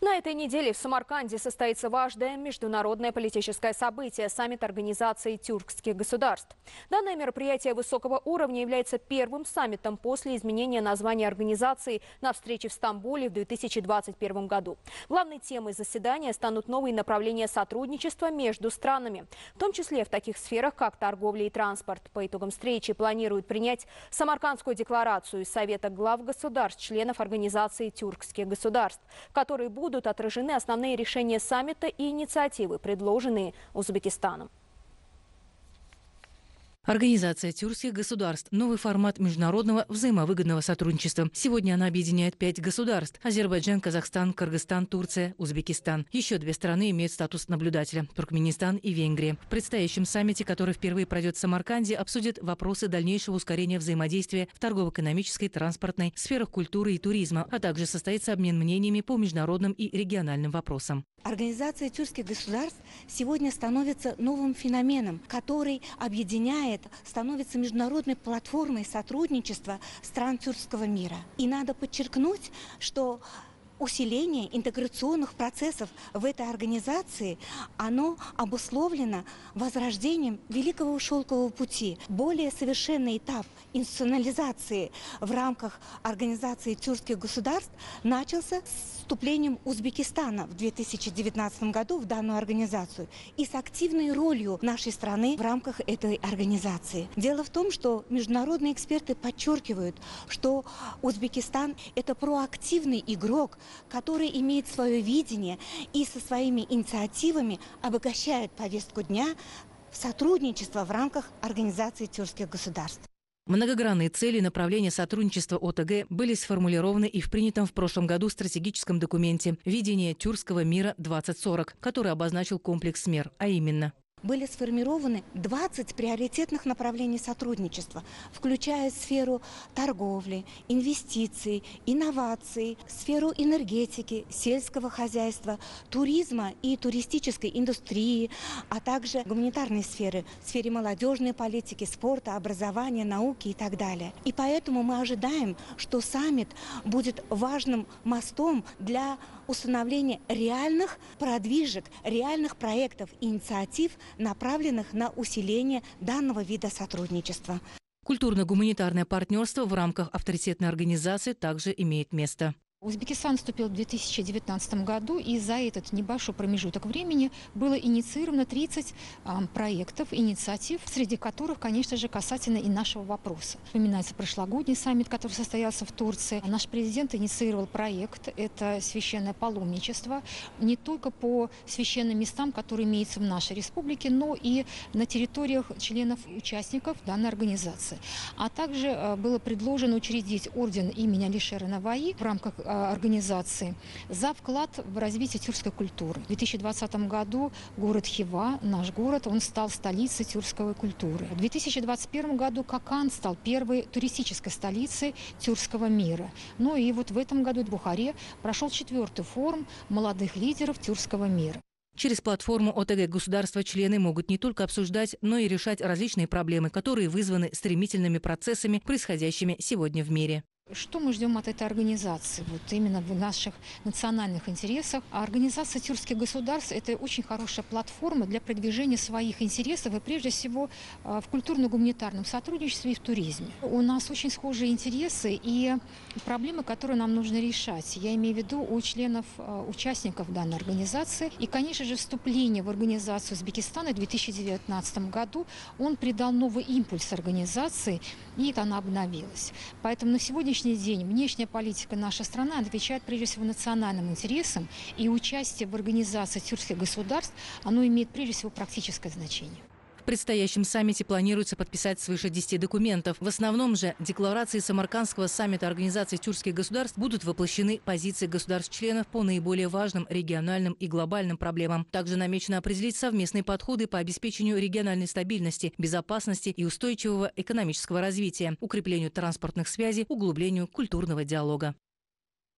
На этой неделе в Самарканде состоится важное международное политическое событие – саммит Организации тюркских государств. Данное мероприятие высокого уровня является первым саммитом после изменения названия организации на встрече в Стамбуле в 2021 году. Главной темой заседания станут новые направления сотрудничества между странами, в том числе в таких сферах, как торговля и транспорт. По итогам встречи планируют принять Самаркандскую декларацию Совета глав государств, членов Организации тюркских государств, которые будут отражены основные решения саммита и инициативы, предложенные Узбекистаном. Организация тюркских государств – новый формат международного взаимовыгодного сотрудничества. Сегодня она объединяет пять государств – Азербайджан, Казахстан, Кыргызстан, Турция, Узбекистан. Еще две страны имеют статус наблюдателя – Туркменистан и Венгрия. В предстоящем саммите, который впервые пройдет в Самарканде, обсудят вопросы дальнейшего ускорения взаимодействия в торгово-экономической, транспортной, сферах культуры и туризма, а также состоится обмен мнениями по международным и региональным вопросам. Организация тюркских государств сегодня становится новым феноменом, который объединяет, становится международной платформой сотрудничества стран тюркского мира. И надо подчеркнуть, что усиление интеграционных процессов в этой организации, оно обусловлено возрождением Великого Шелкового пути. Более совершенный этап институционализации в рамках организации тюркских государств начался с вступлением Узбекистана в 2019 году в данную организацию и с активной ролью нашей страны в рамках этой организации. Дело в том, что международные эксперты подчеркивают, что Узбекистан – это проактивный игрок, который имеет свое видение и со своими инициативами обогащает повестку дня сотрудничества в рамках Организации тюркских государств. Многогранные цели и направления сотрудничества ОТГ были сформулированы и в принятом в прошлом году стратегическом документе «Видение Тюркского мира 2040», который обозначил комплекс мер, а именно были сформированы 20 приоритетных направлений сотрудничества, включая сферу торговли, инвестиций, инноваций, сферу энергетики, сельского хозяйства, туризма и туристической индустрии, а также гуманитарной сферы, сфере молодежной политики, спорта, образования, науки и так далее. И поэтому мы ожидаем, что саммит будет важным мостом для установления реальных продвижек, реальных проектов, инициатив – направленных на усиление данного вида сотрудничества. Культурно-гуманитарное партнерство в рамках авторитетной организации также имеет место. Узбекистан вступил в 2019 году, и за этот небольшой промежуток времени было инициировано 30 а, проектов, инициатив, среди которых, конечно же, касательно и нашего вопроса. Вспоминается прошлогодний саммит, который состоялся в Турции. Наш президент инициировал проект, это священное паломничество, не только по священным местам, которые имеются в нашей республике, но и на территориях членов-участников данной организации. А также а, было предложено учредить орден имени Алишера Наваи в рамках а, организации за вклад в развитие тюркской культуры. В 2020 году город Хива, наш город, он стал столицей тюркской культуры. В 2021 году Какан стал первой туристической столицей тюркского мира. Ну и вот в этом году в Бухаре прошел четвертый форум молодых лидеров тюркского мира. Через платформу ОТГ государства-члены могут не только обсуждать, но и решать различные проблемы, которые вызваны стремительными процессами, происходящими сегодня в мире. Что мы ждем от этой организации? Вот именно в наших национальных интересах. А организация тюркских государств – это очень хорошая платформа для продвижения своих интересов и прежде всего а, в культурно-гуманитарном сотрудничестве и в туризме. У нас очень схожие интересы и проблемы, которые нам нужно решать. Я имею в виду у членов, а, участников данной организации. И, конечно же, вступление в организацию Узбекистана в 2019 году, он придал новый импульс организации, и она обновилась. Поэтому на сегодняшний сегодняшний день внешняя политика нашей страны отвечает прежде всего национальным интересам, и участие в организации тюркских государств, оно имеет прежде всего практическое значение. В предстоящем саммите планируется подписать свыше 10 документов. В основном же декларации Самаркандского саммита Организации тюркских государств будут воплощены позиции государств-членов по наиболее важным региональным и глобальным проблемам. Также намечено определить совместные подходы по обеспечению региональной стабильности, безопасности и устойчивого экономического развития, укреплению транспортных связей, углублению культурного диалога.